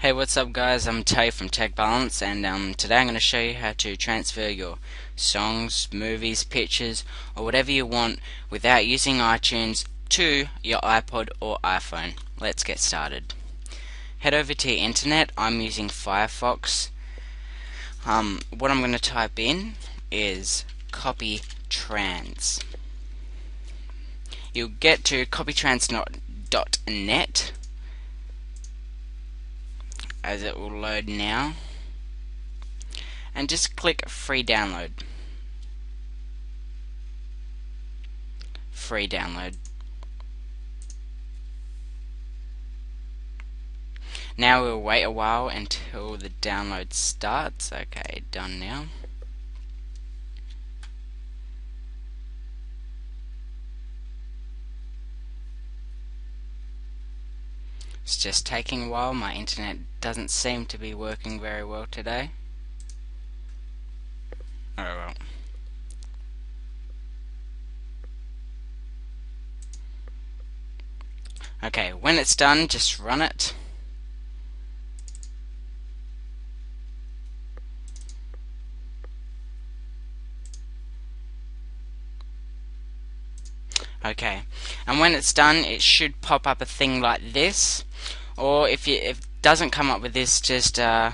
Hey what's up guys, I'm Tay from TechBalance and um, today I'm going to show you how to transfer your songs, movies, pictures or whatever you want without using iTunes to your iPod or iPhone. Let's get started. Head over to internet, I'm using Firefox. Um, what I'm going to type in is copy trans. You'll get to copytrans.net as it will load now. And just click free download. Free download. Now we'll wait a while until the download starts. Okay done now It's just taking a while. My internet doesn't seem to be working very well today. Oh well. Okay, when it's done, just run it. Okay, and when it's done, it should pop up a thing like this. Or if, you, if it doesn't come up with this just uh,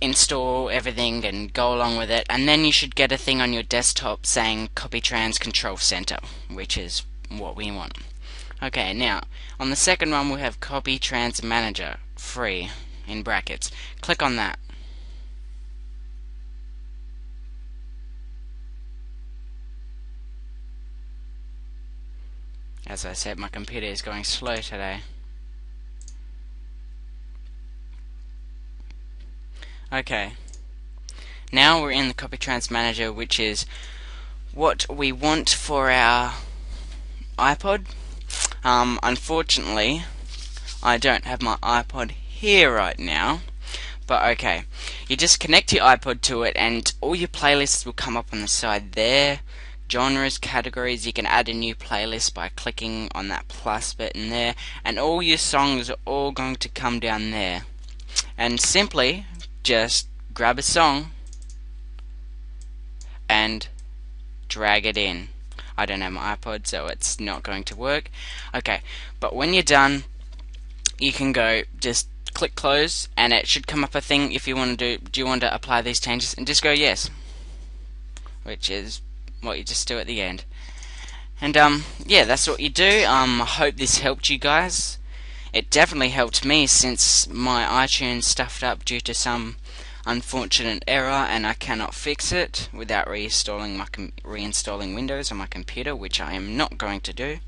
install everything and go along with it. And then you should get a thing on your desktop saying CopyTrans control center which is what we want. Okay now on the second one we have CopyTrans manager free in brackets. Click on that As I said, my computer is going slow today. Okay. Now we're in the CopyTrans Manager, which is what we want for our iPod. Um, unfortunately, I don't have my iPod here right now. But okay, you just connect your iPod to it, and all your playlists will come up on the side there. Genres, categories, you can add a new playlist by clicking on that plus button there, and all your songs are all going to come down there. And simply just grab a song and drag it in. I don't have my iPod, so it's not going to work. Okay, but when you're done, you can go just click close, and it should come up a thing if you want to do. Do you want to apply these changes? And just go yes, which is what you just do at the end. And um, yeah, that's what you do. Um, I hope this helped you guys. It definitely helped me since my iTunes stuffed up due to some unfortunate error and I cannot fix it without reinstalling my reinstalling Windows on my computer, which I am not going to do.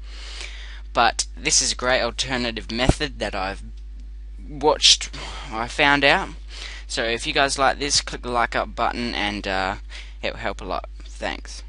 But this is a great alternative method that I've watched, I found out. So if you guys like this, click the like up button and uh, it will help a lot. Thanks.